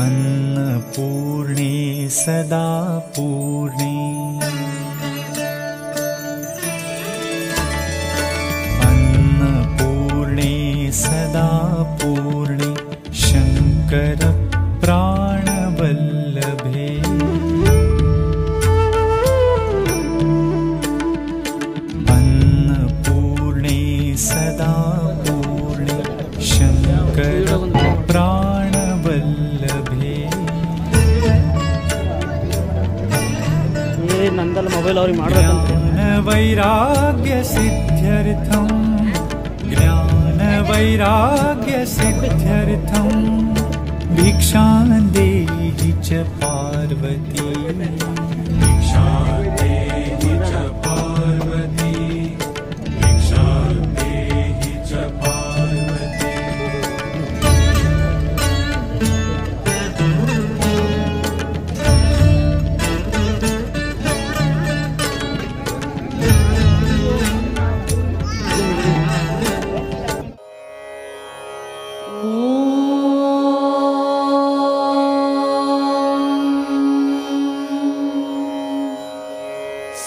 अन्नपूर्णे सदा पूर्णे। अन्नपूर्णे सदा पूर्णे। शङ्करप्रा ಹೋಗಲವ್ರಿಗೆ ಮಾಡ್ಬೇಕಂತ ವೈರಾಗ್ಯ ಸಿದ್ಧ್ಯರ್ಥಂ ಜ್ಞಾನ ವೈರಾಗ್ಯ ಸಿದ್ಧ್ಯರ್ಥಂ ಭಿಕ್ಷಾನ್ ದೇಹಿ ಚ ಪಾರ್ವತಿ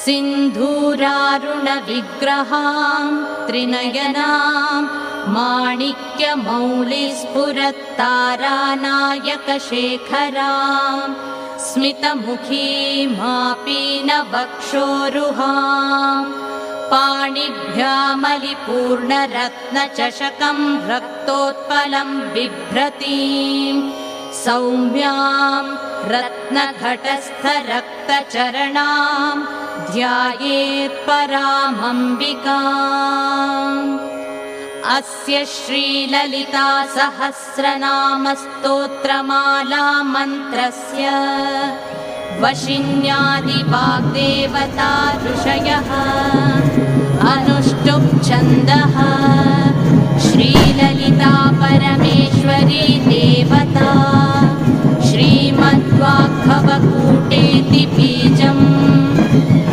सिन्धूरारुणविग्रहां त्रिनयनां माणिक्यमौलिस्फुरत्तारानायकशेखरां स्मितमुखीमापीनवक्षोरुहां पाणिभ्यामलिपूर्णरत्नचषकं रक्तोत्पलं बिभ्रतीम् सौम्यां रत्नघटस्थरक्तचरणां ध्यायेत्परामम्बिकाम् अस्य श्रीललिता सहस्रनामस्तोत्रमाला मन्त्रस्य वशिन्यादिवाग्देवता ऋषयः अनुष्टुप् छन्दः श्रीललिता परमेश्वरी देवता ूटेति बीजम्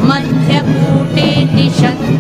मध्यकूटेति शक्ति।